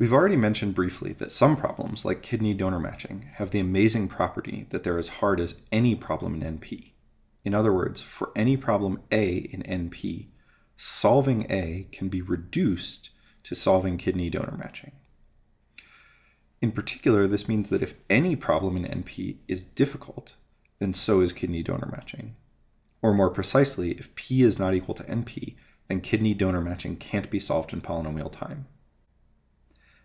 We've already mentioned briefly that some problems, like kidney donor matching, have the amazing property that they're as hard as any problem in NP. In other words, for any problem A in NP, solving A can be reduced to solving kidney donor matching. In particular, this means that if any problem in NP is difficult, then so is kidney donor matching. Or more precisely, if P is not equal to NP, then kidney donor matching can't be solved in polynomial time.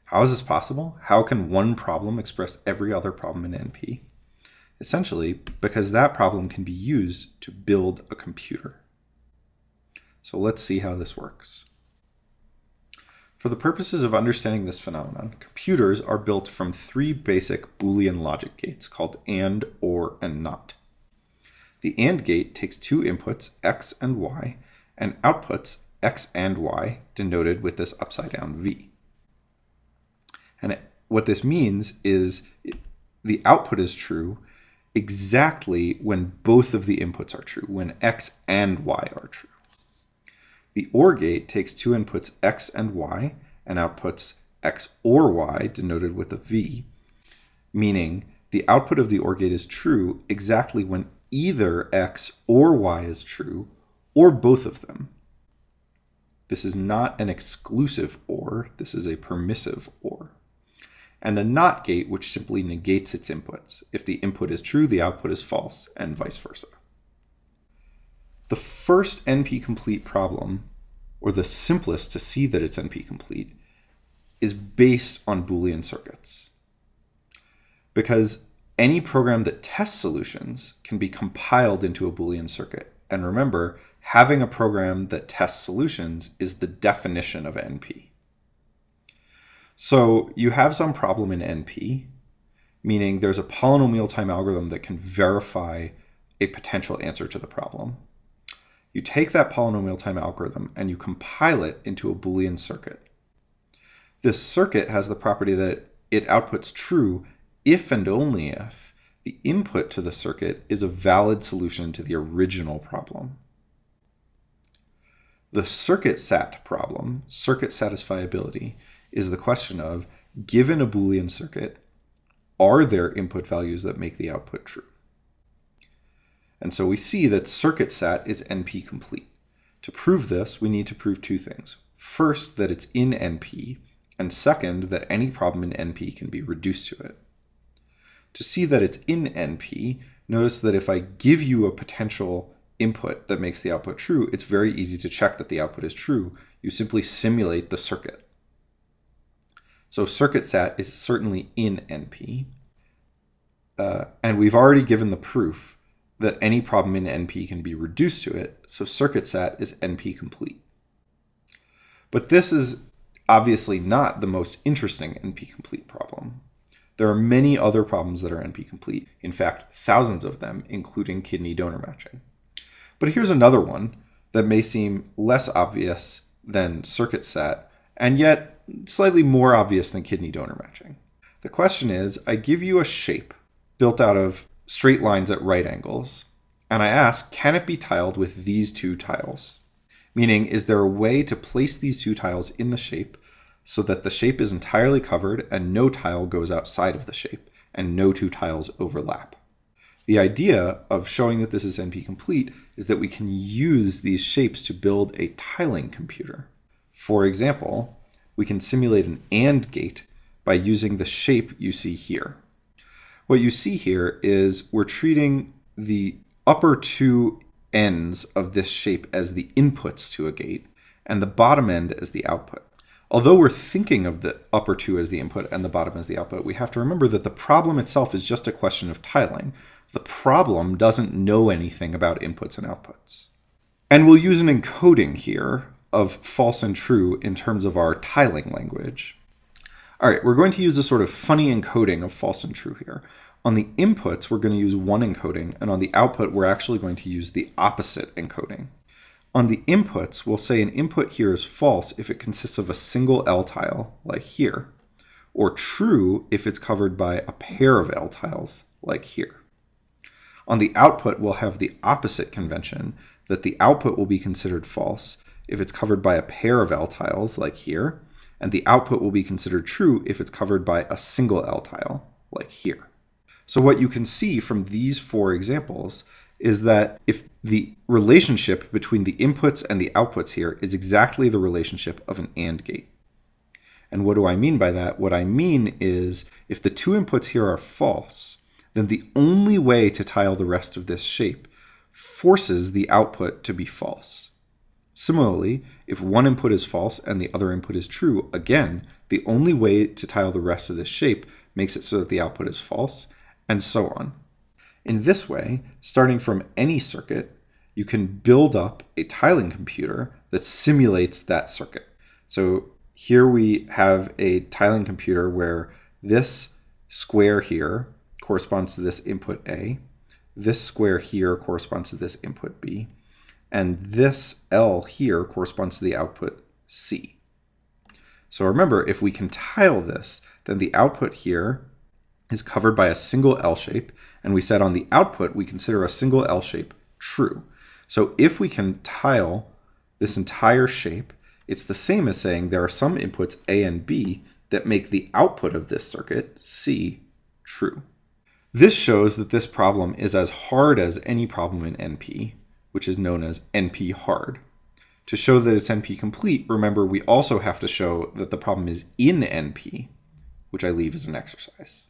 How is this possible? How can one problem express every other problem in NP? Essentially, because that problem can be used to build a computer. So let's see how this works. For the purposes of understanding this phenomenon, computers are built from three basic Boolean logic gates called AND, OR, and NOT. The AND gate takes two inputs, x and y, and outputs x and y, denoted with this upside down v. And what this means is the output is true exactly when both of the inputs are true, when x and y are true. The OR gate takes two inputs x and y and outputs x or y denoted with a v, meaning the output of the OR gate is true exactly when either x or y is true or both of them. This is not an exclusive OR, this is a permissive and a NOT gate which simply negates its inputs. If the input is true, the output is false, and vice versa. The first NP-complete problem, or the simplest to see that it's NP-complete, is based on Boolean circuits. Because any program that tests solutions can be compiled into a Boolean circuit. And remember, having a program that tests solutions is the definition of NP. So you have some problem in NP, meaning there's a polynomial time algorithm that can verify a potential answer to the problem. You take that polynomial time algorithm and you compile it into a Boolean circuit. This circuit has the property that it outputs true if and only if the input to the circuit is a valid solution to the original problem. The circuit sat problem, circuit satisfiability, is the question of given a Boolean circuit, are there input values that make the output true? And so we see that circuit sat is NP complete. To prove this, we need to prove two things. First, that it's in NP, and second, that any problem in NP can be reduced to it. To see that it's in NP, notice that if I give you a potential input that makes the output true, it's very easy to check that the output is true. You simply simulate the circuit. So circuit sat is certainly in NP. Uh, and we've already given the proof that any problem in NP can be reduced to it, so circuit sat is NP complete. But this is obviously not the most interesting NP complete problem. There are many other problems that are NP complete, in fact, thousands of them, including kidney donor matching. But here's another one that may seem less obvious than circuit sat, and yet slightly more obvious than kidney donor matching. The question is I give you a shape built out of straight lines at right angles, and I ask, can it be tiled with these two tiles? Meaning, is there a way to place these two tiles in the shape so that the shape is entirely covered and no tile goes outside of the shape and no two tiles overlap? The idea of showing that this is NP complete is that we can use these shapes to build a tiling computer. For example, we can simulate an AND gate by using the shape you see here. What you see here is we're treating the upper two ends of this shape as the inputs to a gate and the bottom end as the output. Although we're thinking of the upper two as the input and the bottom as the output, we have to remember that the problem itself is just a question of tiling. The problem doesn't know anything about inputs and outputs. And we'll use an encoding here of false and true in terms of our tiling language. All right, we're going to use a sort of funny encoding of false and true here. On the inputs, we're going to use one encoding, and on the output, we're actually going to use the opposite encoding. On the inputs, we'll say an input here is false if it consists of a single L tile, like here, or true if it's covered by a pair of L tiles, like here. On the output, we'll have the opposite convention, that the output will be considered false if it's covered by a pair of L tiles, like here, and the output will be considered true if it's covered by a single L tile, like here. So what you can see from these four examples is that if the relationship between the inputs and the outputs here is exactly the relationship of an AND gate. And what do I mean by that? What I mean is if the two inputs here are false, then the only way to tile the rest of this shape forces the output to be false. Similarly, if one input is false and the other input is true, again, the only way to tile the rest of this shape makes it so that the output is false, and so on. In this way, starting from any circuit, you can build up a tiling computer that simulates that circuit. So here we have a tiling computer where this square here corresponds to this input A, this square here corresponds to this input B, and this L here corresponds to the output C. So remember, if we can tile this, then the output here is covered by a single L shape, and we said on the output we consider a single L shape true. So if we can tile this entire shape, it's the same as saying there are some inputs A and B that make the output of this circuit, C, true. This shows that this problem is as hard as any problem in NP, which is known as NP hard. To show that it's NP complete, remember we also have to show that the problem is in NP, which I leave as an exercise.